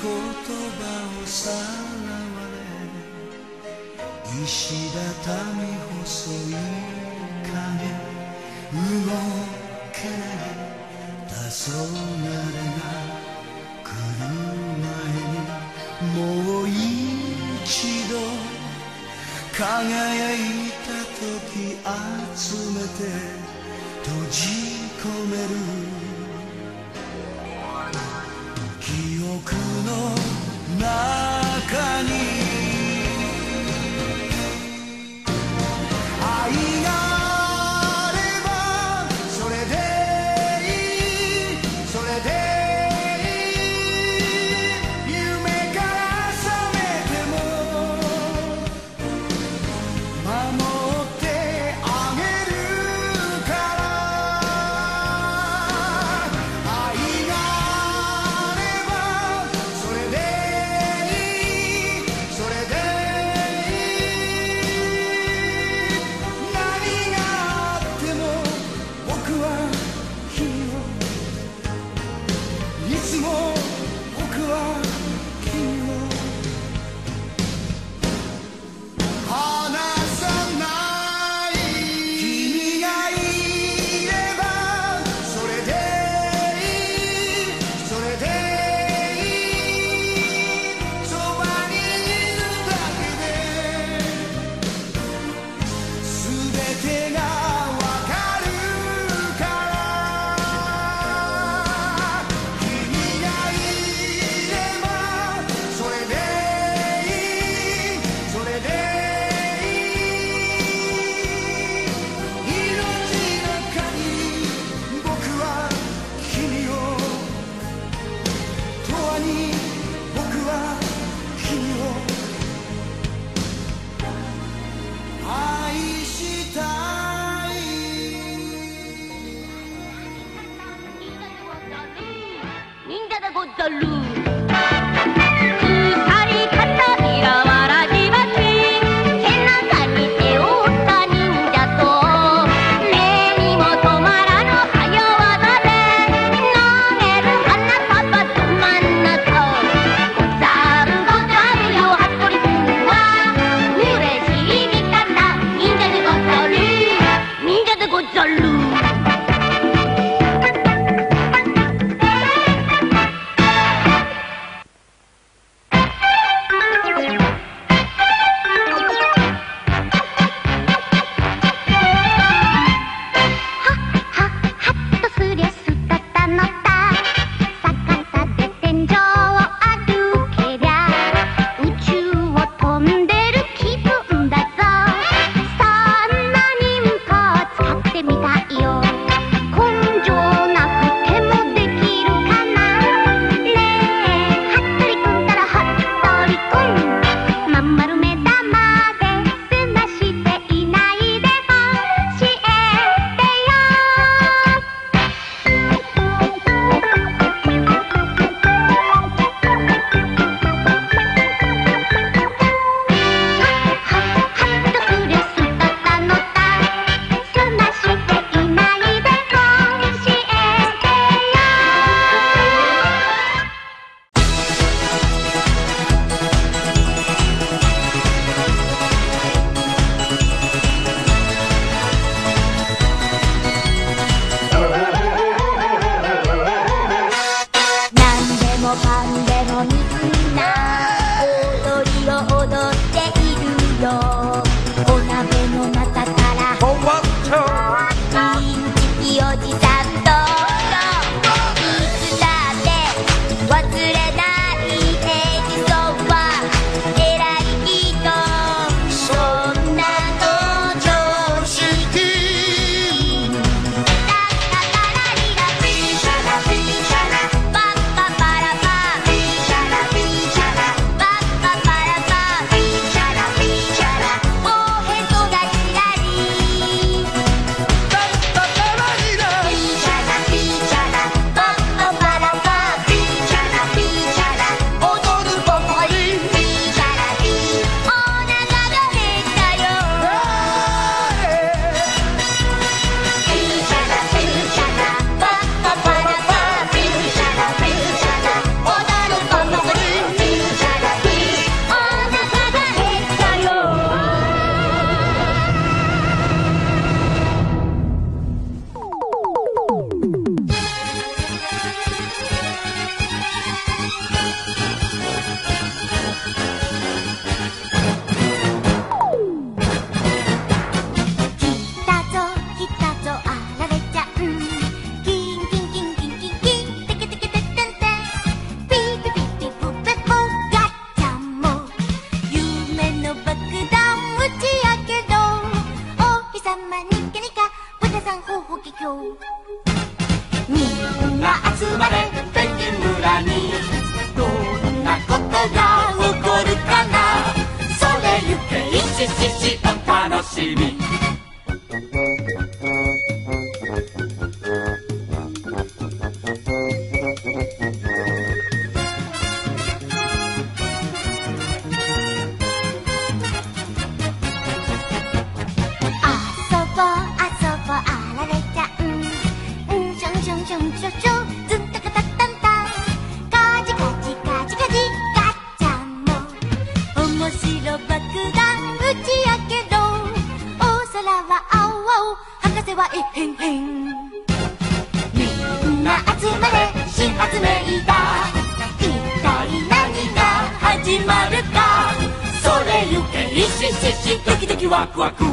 言葉をさらわれ石畳細い影動けたそがれが来る前にもう一度輝いた時集めて閉じ込める you. シドキドキワクワク」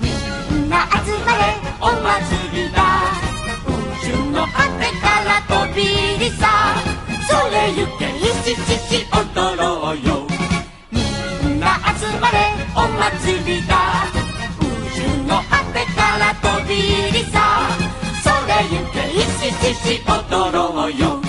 みんな集まれ。お祭りだ。宇宙の果てから飛びりさ。それゆけいしちし踊ろうよ。みんな集まれ。お祭りだ。宇宙の果てから飛びりさ。それゆけいしちし踊ろうよ。